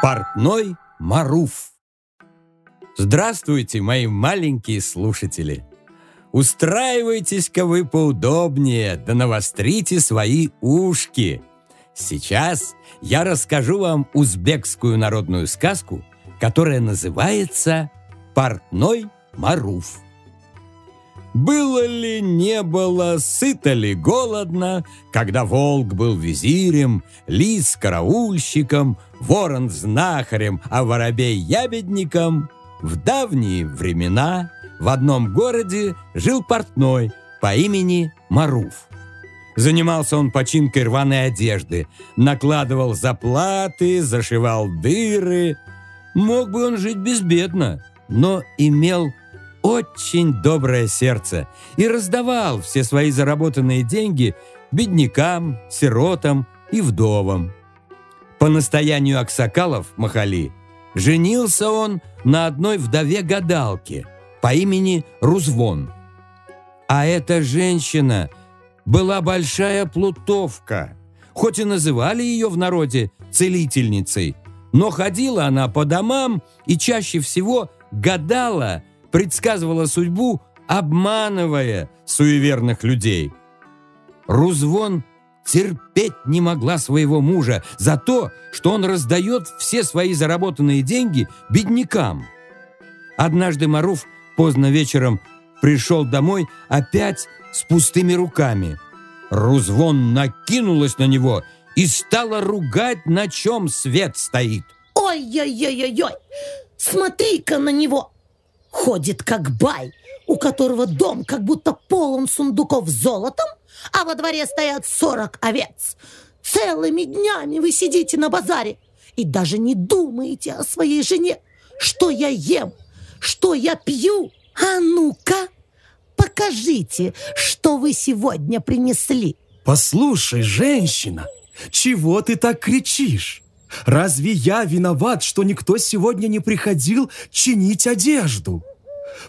Портной Маруф. Здравствуйте, мои маленькие слушатели. Устраивайтесь-ка вы поудобнее, да навострите свои ушки. Сейчас я расскажу вам узбекскую народную сказку, которая называется «Портной Маруф». Было ли, не было, сыто ли, голодно, когда волк был визирем, лис караульщиком, ворон знахарем, а воробей ябедником, в давние времена в одном городе жил портной по имени Маруф. Занимался он починкой рваной одежды, накладывал заплаты, зашивал дыры. Мог бы он жить безбедно, но имел очень доброе сердце и раздавал все свои заработанные деньги беднякам, сиротам и вдовам. По настоянию Аксакалов Махали женился он на одной вдове-гадалке по имени Рузвон. А эта женщина была большая плутовка, хоть и называли ее в народе целительницей, но ходила она по домам и чаще всего гадала предсказывала судьбу, обманывая суеверных людей. Рузвон терпеть не могла своего мужа за то, что он раздает все свои заработанные деньги беднякам. Однажды Маруф поздно вечером пришел домой опять с пустыми руками. Рузвон накинулась на него и стала ругать, на чем свет стоит. Ой-ой-ой-ой-ой! Смотри-ка на него! Ходит как бай, у которого дом как будто полон сундуков с золотом, а во дворе стоят сорок овец. Целыми днями вы сидите на базаре и даже не думаете о своей жене. Что я ем? Что я пью? А ну-ка, покажите, что вы сегодня принесли. Послушай, женщина, чего ты так кричишь? Разве я виноват, что никто сегодня не приходил чинить одежду?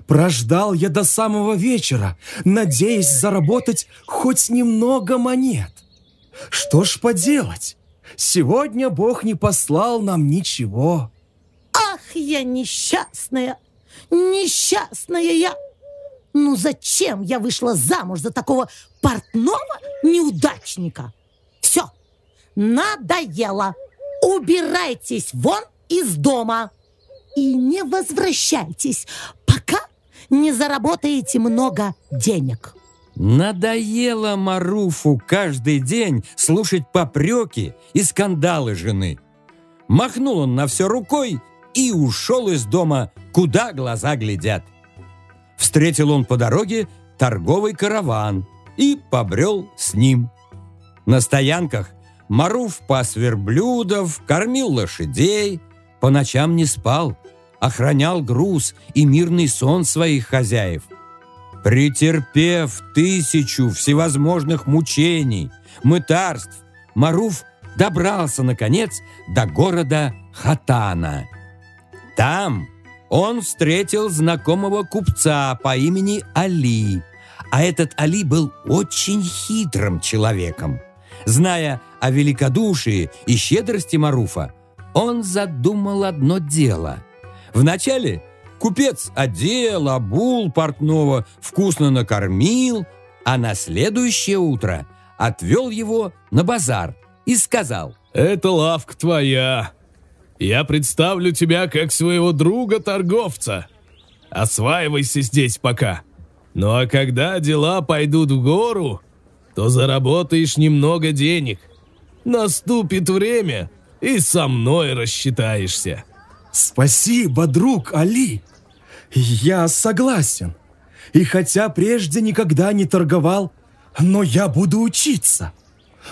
Прождал я до самого вечера, надеясь заработать хоть немного монет. Что ж поделать? Сегодня Бог не послал нам ничего. Ах, я несчастная! Несчастная я! Ну зачем я вышла замуж за такого портного неудачника? Все, надоело! Убирайтесь вон из дома и не возвращайтесь, не заработаете много денег. Надоело Маруфу каждый день слушать попреки и скандалы жены. Махнул он на все рукой и ушел из дома, куда глаза глядят. Встретил он по дороге торговый караван и побрел с ним. На стоянках Маруф пас верблюдов, кормил лошадей, по ночам не спал, охранял груз и мирный сон своих хозяев. Претерпев тысячу всевозможных мучений, мытарств, Маруф добрался, наконец, до города Хатана. Там он встретил знакомого купца по имени Али, а этот Али был очень хитрым человеком. Зная о великодушии и щедрости Маруфа, он задумал одно дело. Вначале купец одел, обул портного, вкусно накормил, а на следующее утро отвел его на базар и сказал «Это лавка твоя. Я представлю тебя как своего друга-торговца. Осваивайся здесь пока. Ну а когда дела пойдут в гору, то заработаешь немного денег. Наступит время, и со мной рассчитаешься. Спасибо, друг Али. Я согласен. И хотя прежде никогда не торговал, но я буду учиться.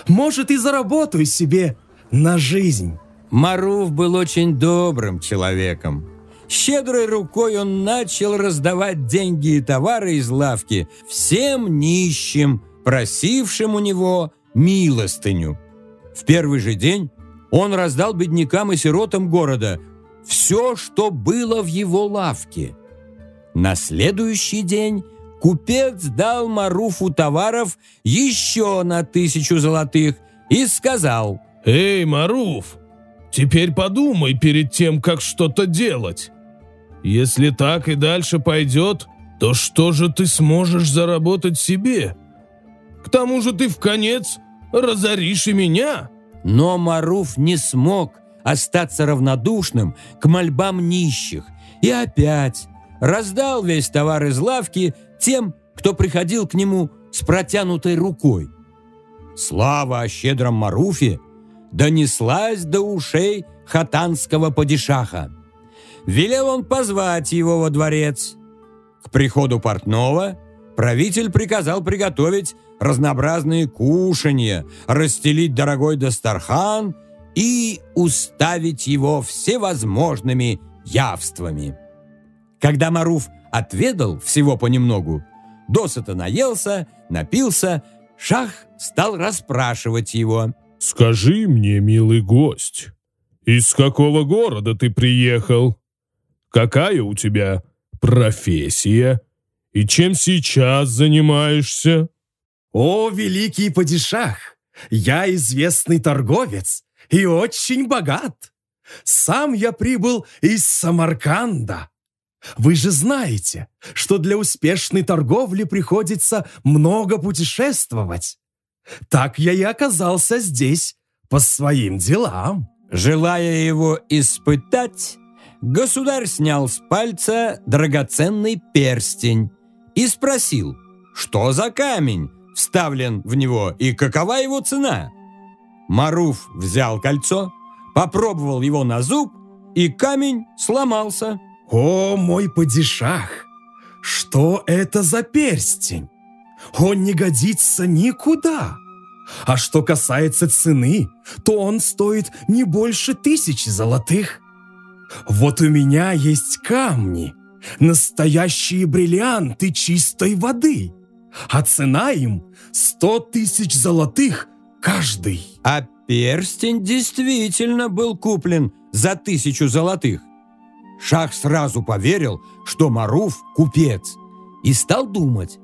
Может, и заработаю себе на жизнь. Маруф был очень добрым человеком. Щедрой рукой он начал раздавать деньги и товары из лавки всем нищим, просившим у него милостыню. В первый же день он раздал беднякам и сиротам города все, что было в его лавке. На следующий день купец дал Маруфу товаров еще на тысячу золотых и сказал «Эй, Маруф, Теперь подумай перед тем, как что-то делать. Если так и дальше пойдет, то что же ты сможешь заработать себе? К тому же ты в конец разоришь и меня. Но Маруф не смог остаться равнодушным к мольбам нищих и опять раздал весь товар из лавки тем, кто приходил к нему с протянутой рукой. Слава о щедром Маруфе донеслась до ушей хатанского падишаха. Велел он позвать его во дворец. К приходу портного правитель приказал приготовить разнообразные кушанья, расстелить дорогой дастархан и уставить его всевозможными явствами. Когда Маруф отведал всего понемногу, досыта наелся, напился, шах стал расспрашивать его. «Скажи мне, милый гость, из какого города ты приехал? Какая у тебя профессия? И чем сейчас занимаешься?» «О, великий падишах! Я известный торговец и очень богат. Сам я прибыл из Самарканда. Вы же знаете, что для успешной торговли приходится много путешествовать. Так я и оказался здесь по своим делам». Желая его испытать, государь снял с пальца драгоценный перстень и спросил, что за камень вставлен в него и какова его цена. Маруф взял кольцо, попробовал его на зуб, и камень сломался. «О, мой падишах! Что это за перстень? Он не годится никуда!» А что касается цены, то он стоит не больше тысячи золотых. Вот у меня есть камни, настоящие бриллианты чистой воды, а цена им сто тысяч золотых каждый. А перстень действительно был куплен за тысячу золотых. Шах сразу поверил, что Маруф – купец, и стал думать,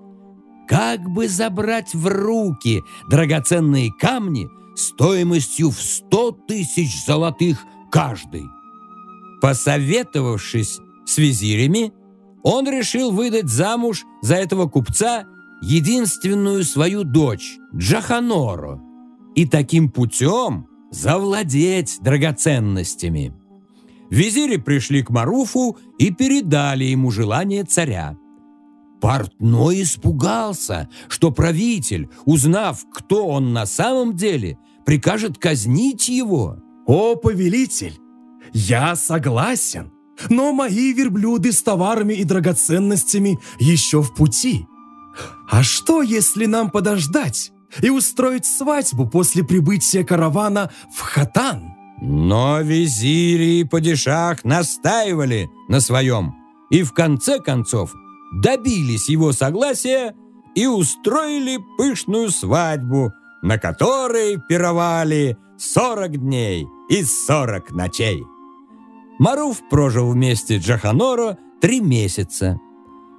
как бы забрать в руки драгоценные камни стоимостью в сто тысяч золотых каждый. Посоветовавшись с визирями, он решил выдать замуж за этого купца единственную свою дочь, Джаханору, и таким путем завладеть драгоценностями. Визири пришли к Маруфу и передали ему желание царя. Портной испугался, что правитель, узнав, кто он на самом деле, прикажет казнить его. «О, повелитель, я согласен, но мои верблюды с товарами и драгоценностями еще в пути. А что, если нам подождать и устроить свадьбу после прибытия каравана в Хатан?» Но визири и падишах настаивали на своем, и в конце концов добились его согласия и устроили пышную свадьбу, на которой пировали 40 дней и 40 ночей. Маруф прожил вместе Джаханоро три месяца.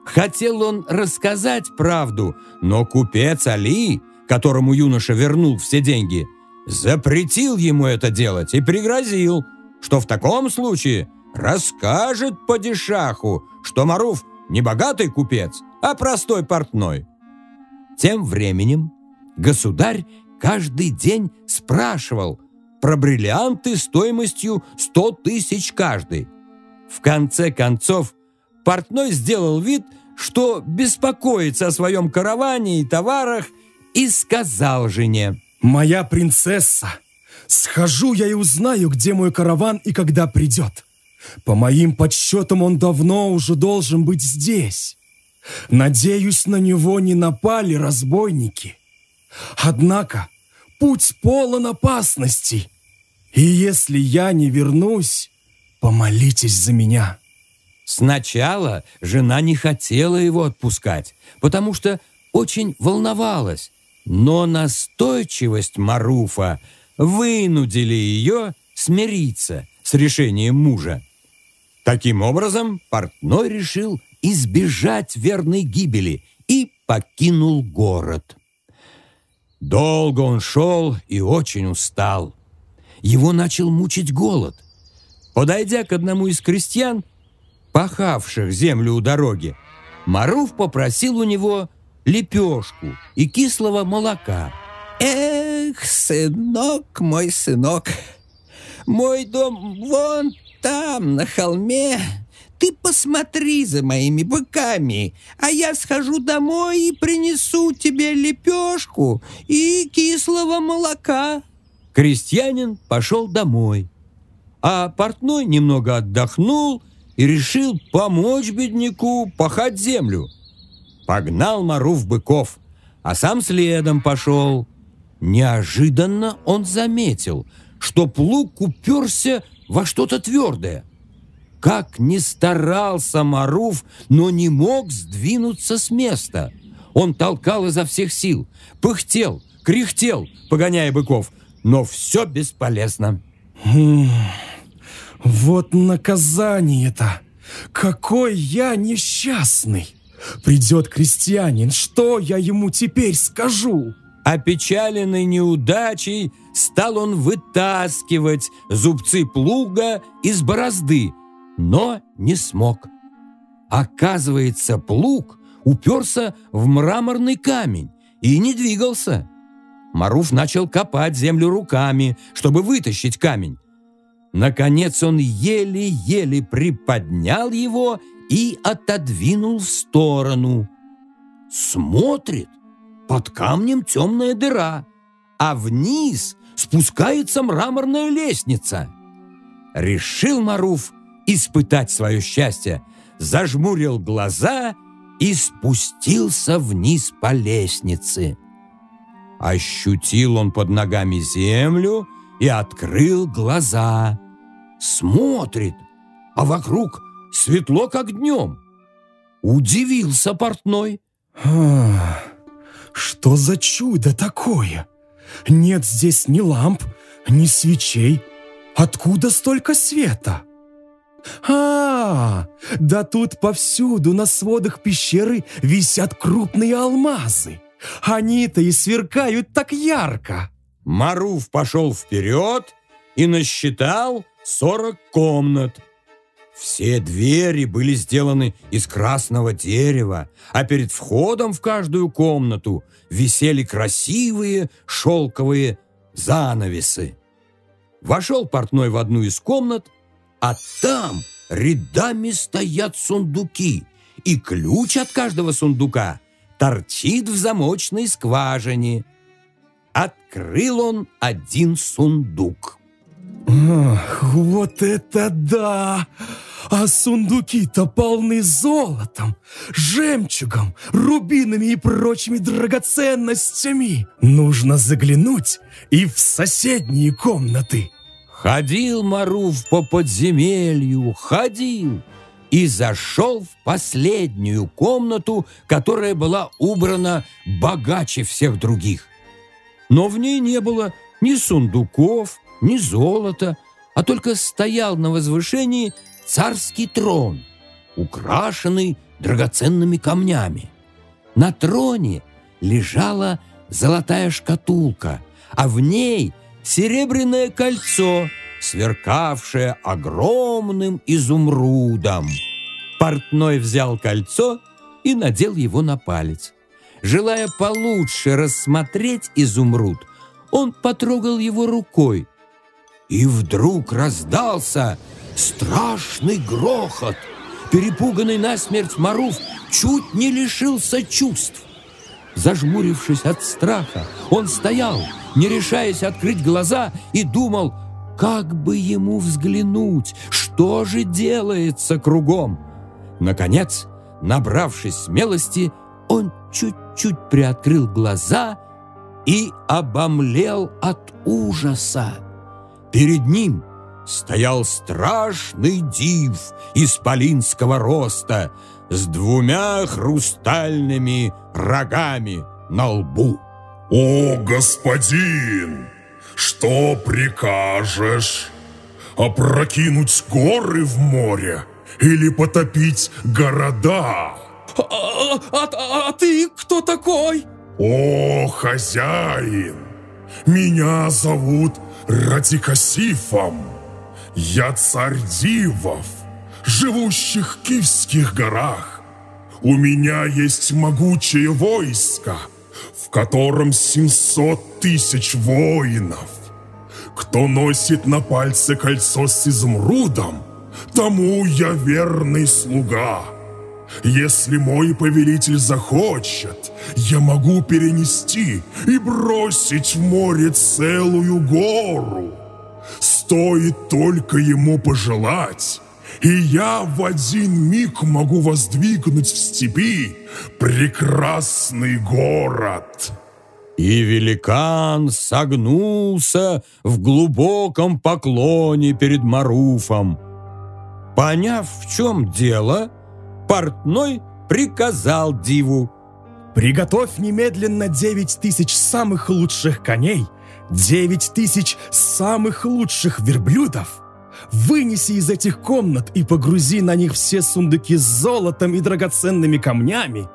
Хотел он рассказать правду, но купец Али, которому юноша вернул все деньги, запретил ему это делать и пригрозил, что в таком случае расскажет падишаху, что Маруф не богатый купец, а простой портной. Тем временем государь каждый день спрашивал про бриллианты стоимостью 100 тысяч каждый. В конце концов, портной сделал вид, что беспокоится о своем караване и товарах, и сказал жене. «Моя принцесса, схожу я и узнаю, где мой караван и когда придет. По моим подсчетам, он давно уже должен быть здесь. Надеюсь, на него не напали разбойники. Однако путь полон опасностей. И если я не вернусь, помолитесь за меня». Сначала жена не хотела его отпускать, потому что очень волновалась. Но настойчивость Маруфа вынудили ее смириться с решением мужа. Таким образом, портной решил избежать верной гибели и покинул город. Долго он шел и очень устал. его начал мучить голод. Подойдя к одному из крестьян, пахавших землю у дороги, Маруф попросил у него лепешку и кислого молока. «Эх, сынок мой, сынок, мой дом вон там, на холме. Ты посмотри за моими быками, а я схожу домой и принесу тебе лепешку и кислого молока». Крестьянин пошел домой, а портной немного отдохнул и решил помочь бедняку пахать землю. Погнал Маруф быков, а сам следом пошел. Неожиданно он заметил, что плуг уперся во что-то твердое. Как ни старался Маруф, но не мог сдвинуться с места. Он толкал изо всех сил, пыхтел, кряхтел, погоняя быков, но все бесполезно. Вот наказание-то! Какой я несчастный! Придет крестьянин, что я ему теперь скажу? Опечаленный неудачей, стал он вытаскивать зубцы плуга из борозды, но не смог. Оказывается, плуг уперся в мраморный камень и не двигался. Маруф начал копать землю руками, чтобы вытащить камень. Наконец он еле-еле приподнял его и отодвинул в сторону. Смотрит, под камнем темная дыра, а вниз спускается мраморная лестница. Решил Маруф испытать свое счастье, зажмурил глаза и спустился вниз по лестнице. Ощутил он под ногами землю и открыл глаза. Смотрит, а вокруг светло, как днем. Удивился портной. Что за чудо такое? Нет здесь ни ламп, ни свечей. Откуда столько света? А, да тут повсюду на сводах пещеры висят крупные алмазы. Они-то и сверкают так ярко. Маруф пошел вперед и насчитал 40 комнат. Все двери были сделаны из красного дерева, а перед входом в каждую комнату висели красивые шелковые занавесы. Вошел портной в одну из комнат, а там рядами стоят сундуки, и ключ от каждого сундука торчит в замочной скважине. Открыл он один сундук. Ах, вот это да! А сундуки-то полны золотом, жемчугом, рубинами и прочими драгоценностями. Нужно заглянуть и в соседние комнаты. Ходил Маруф по подземелью, ходил и зашел в последнюю комнату, которая была убрана богаче всех других. Но в ней не было ни сундуков, ни золота, а только стоял на возвышении царский трон, украшенный драгоценными камнями. На троне лежала золотая шкатулка, а в ней серебряное кольцо, сверкавшее огромным изумрудом. Портной взял кольцо и надел его на палец. Желая получше рассмотреть изумруд, он потрогал его рукой. И вдруг раздался страшный грохот. Перепуганный насмерть Маруф чуть не лишился чувств. Зажмурившись от страха, он стоял, не решаясь открыть глаза, и думал, как бы ему взглянуть, что же делается кругом. Наконец, набравшись смелости, он чуть-чуть приоткрыл глаза и обомлел от ужаса. Перед ним – стоял страшный див исполинского роста с двумя хрустальными рогами на лбу. «О, господин, что прикажешь? Опрокинуть горы в море или потопить города?» А, а, а, а ты кто такой? «О, хозяин, меня зовут Радикасифом. Я царь дивов, живущих в Киевских горах. У меня есть могучее войско, в котором 700 тысяч воинов. Кто носит на пальце кольцо с изумрудом, тому я верный слуга. Если мой повелитель захочет, я могу перенести и бросить в море целую гору. Стоит только ему пожелать, и я в один миг могу воздвигнуть в степи прекрасный город. И великан согнулся в глубоком поклоне перед Маруфом. Поняв, в чем дело, портной приказал диву. Приготовь немедленно девять тысяч самых лучших коней, девять тысяч самых лучших верблюдов. Вынеси из этих комнат и погрузи на них все сундуки с золотом и драгоценными камнями,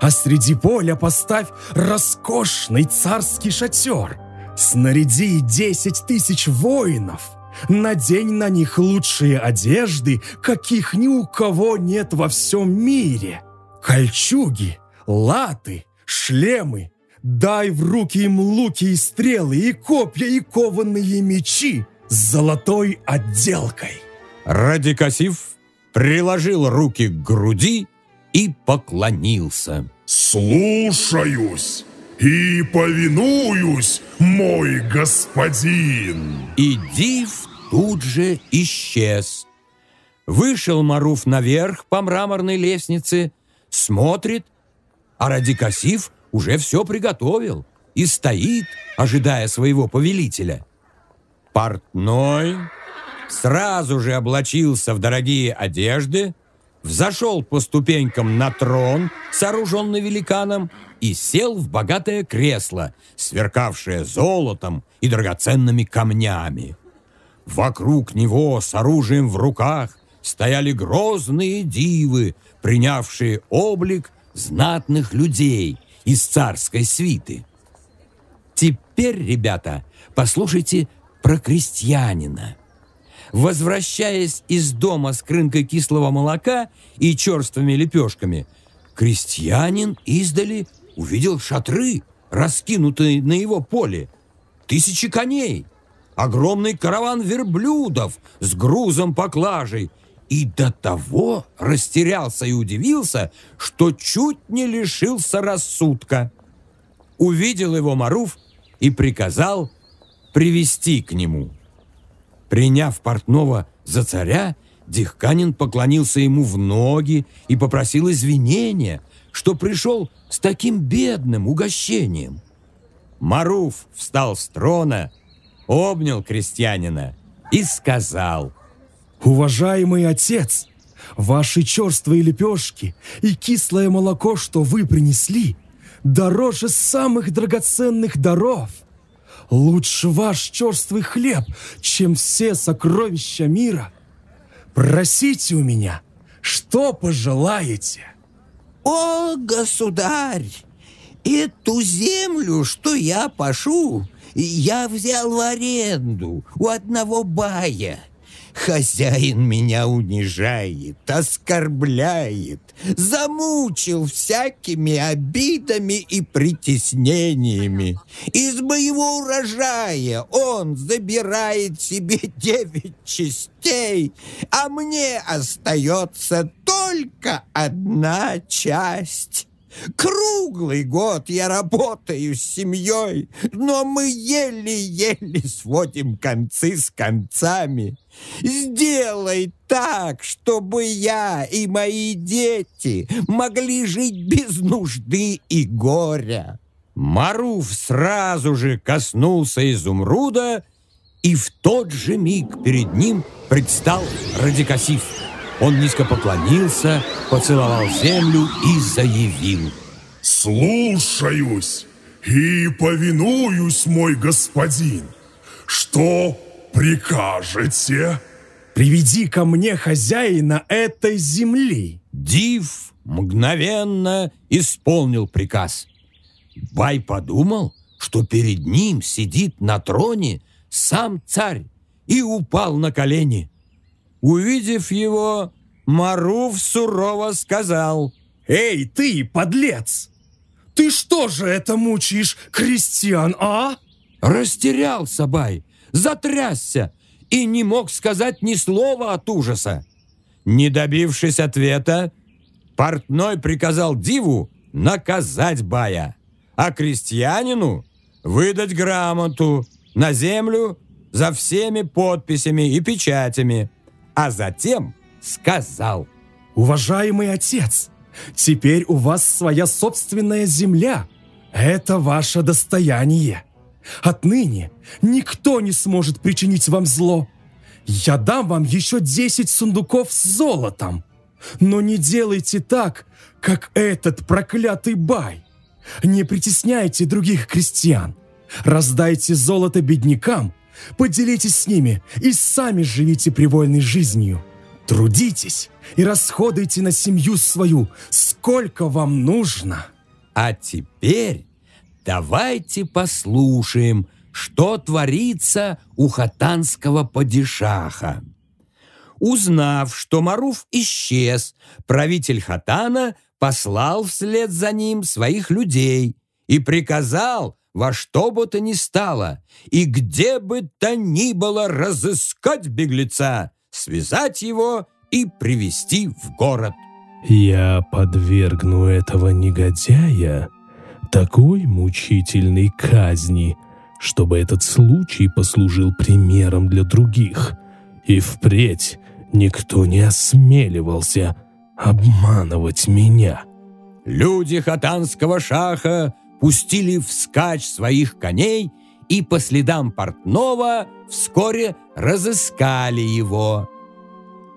а среди поля поставь роскошный царский шатер. Снаряди десять тысяч воинов. Надень на них лучшие одежды, каких ни у кого нет во всем мире. Кольчуги, латы, шлемы. Дай в руки им луки и стрелы, и копья, и кованые мечи с золотой отделкой. Радикасив приложил руки к груди и поклонился. «Слушаюсь и повинуюсь, мой господин!» И Див тут же исчез. Вышел Маруф наверх по мраморной лестнице, смотрит, а Радикасив уже все приготовил и стоит, ожидая своего повелителя. Портной сразу же облачился в дорогие одежды, взошел по ступенькам на трон, сооруженный великаном, и сел в богатое кресло, сверкавшее золотом и драгоценными камнями. Вокруг него с оружием в руках стояли грозные дивы, принявшие облик знатных людей из царской свиты. Теперь, ребята, послушайте про крестьянина. Возвращаясь из дома с крынкой кислого молока и черствыми лепешками, крестьянин издали увидел шатры, раскинутые на его поле, тысячи коней, огромный караван верблюдов с грузом поклажей, и до того растерялся и удивился, что чуть не лишился рассудка. Увидел его Маруф и приказал привести к нему. Приняв портного за царя, Дихканин поклонился ему в ноги и попросил извинения, что пришел с таким бедным угощением. Маруф встал с трона, обнял крестьянина и сказал, «Уважаемый отец, ваши черствые лепешки и кислое молоко, что вы принесли, дороже самых драгоценных даров. Лучше ваш черствый хлеб, чем все сокровища мира. Просите у меня, что пожелаете». «О, государь, эту землю, что я пашу, я взял в аренду у одного бая». Хозяин меня унижает, оскорбляет, замучил всякими обидами и притеснениями. Из моего урожая он забирает себе девять частей, а мне остается только одна часть. Круглый год я работаю с семьей, но мы еле-еле сводим концы с концами. Сделай так, чтобы я и мои дети могли жить без нужды и горя. Маруф сразу же коснулся изумруда, и в тот же миг перед ним предстал Радикасив. Он низко поклонился, поцеловал землю и заявил. «Слушаюсь и повинуюсь, мой господин. Что прикажете?» «Приведи ко мне хозяина этой земли». Див мгновенно исполнил приказ. Бай подумал, что перед ним сидит на троне сам царь и упал на колени. Увидев его, Маруф сурово сказал, «Эй, ты, подлец! Ты что же это мучаешь крестьян, а?» Растерялся Бай, затрясся и не мог сказать ни слова от ужаса. Не добившись ответа, портной приказал Диву наказать Бая, а крестьянину выдать грамоту на землю за всеми подписями и печатями, а затем сказал. «Уважаемый отец, теперь у вас своя собственная земля. Это ваше достояние. Отныне никто не сможет причинить вам зло. Я дам вам еще 10 сундуков с золотом. Но не делайте так, как этот проклятый бай. Не притесняйте других крестьян. Раздайте золото беднякам, поделитесь с ними и сами живите привольной жизнью. Трудитесь и расходуйте на семью свою, сколько вам нужно. А теперь давайте послушаем, что творится у хатанского падишаха. Узнав, что Маруф исчез, правитель хатана послал вслед за ним своих людей и приказал во что бы то ни стало и где бы то ни было разыскать беглеца, связать его и привести в город. Я подвергну этого негодяя такой мучительной казни, чтобы этот случай послужил примером для других, и впредь никто не осмеливался обманывать меня. Люди хатанского шаха пустили вскачь своих коней и по следам портного вскоре разыскали его.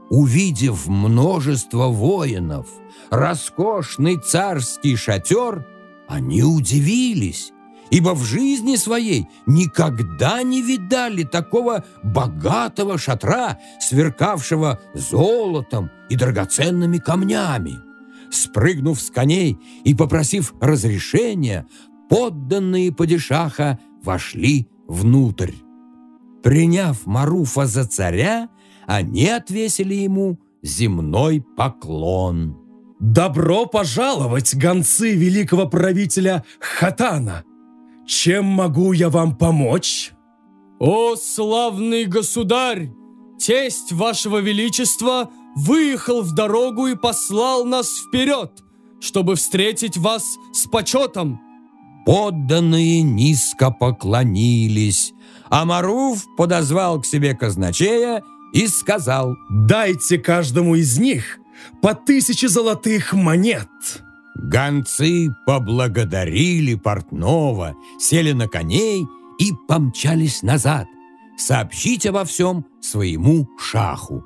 Увидев множество воинов, роскошный царский шатер, они удивились, ибо в жизни своей никогда не видали такого богатого шатра, сверкавшего золотом и драгоценными камнями. Спрыгнув с коней и попросив разрешения, подданные падишаха вошли внутрь. Приняв Маруфа за царя, они отвесили ему земной поклон. Добро пожаловать, гонцы великого правителя Хатана! Чем могу я вам помочь? О, славный государь! Тесть вашего величества выехал в дорогу и послал нас вперед, чтобы встретить вас с почетом. Подданные низко поклонились, а Маруф подозвал к себе казначея и сказал, «Дайте каждому из них по тысяче золотых монет». Гонцы поблагодарили портного, сели на коней и помчались назад, сообщить обо всем своему шаху.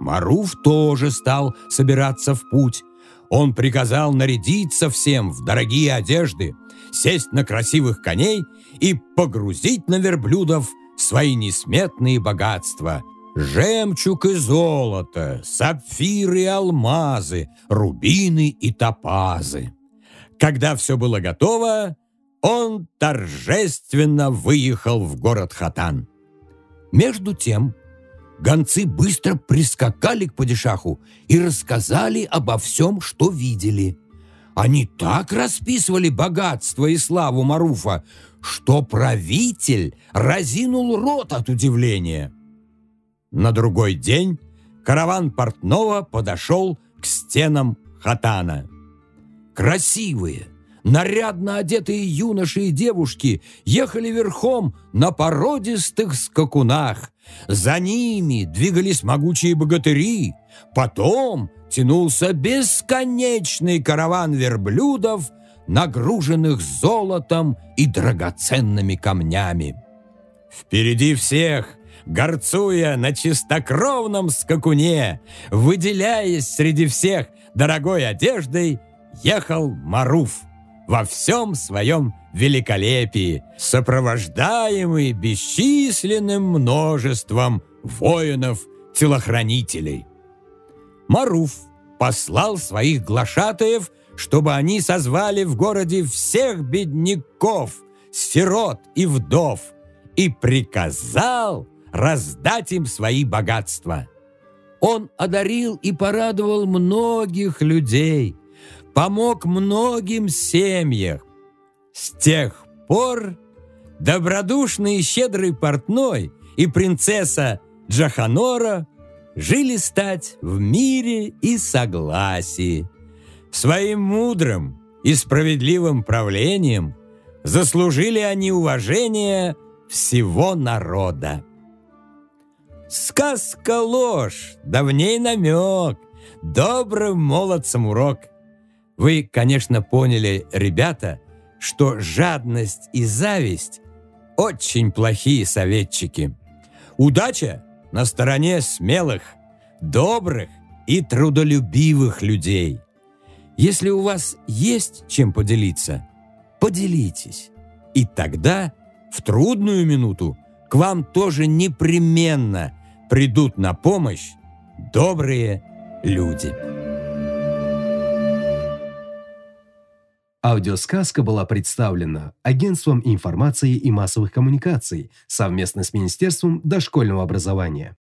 Маруф тоже стал собираться в путь. Он приказал нарядиться всем в дорогие одежды, сесть на красивых коней и погрузить на верблюдов свои несметные богатства. Жемчуг и золото, сапфиры и алмазы, рубины и топазы. Когда все было готово, он торжественно выехал в город Хатан. Между тем, гонцы быстро прискакали к падишаху и рассказали обо всем, что видели. Они так расписывали богатство и славу Маруфа, что правитель разинул рот от удивления. На другой день караван портного подошел к стенам Хатана. Красивые, нарядно одетые юноши и девушки ехали верхом на породистых скакунах. За ними двигались могучие богатыри. Потом тянулся бесконечный караван верблюдов, нагруженных золотом и драгоценными камнями. Впереди всех, горцуя на чистокровном скакуне, выделяясь среди всех дорогой одеждой, ехал Маруф во всем своем великолепии, сопровождаемый бесчисленным множеством воинов-телохранителей. Маруф послал своих глашатаев, чтобы они созвали в городе всех бедняков, сирот и вдов и приказал раздать им свои богатства. Он одарил и порадовал многих людей, помог многим семьям. С тех пор добродушный и щедрый портной и принцесса Джаханора жили стать в мире и согласии. Своим мудрым и справедливым правлением заслужили они уважение всего народа. Сказка ложь, давней намек, добрым молодцам урок. Вы, конечно, поняли, ребята, что жадность и зависть очень плохие советчики. Удача на стороне смелых, добрых и трудолюбивых людей. Если у вас есть чем поделиться, поделитесь. И тогда, в трудную минуту, к вам тоже непременно придут на помощь добрые люди. Аудиосказка была представлена Агентством информации и массовых коммуникаций совместно с Министерством дошкольного образования.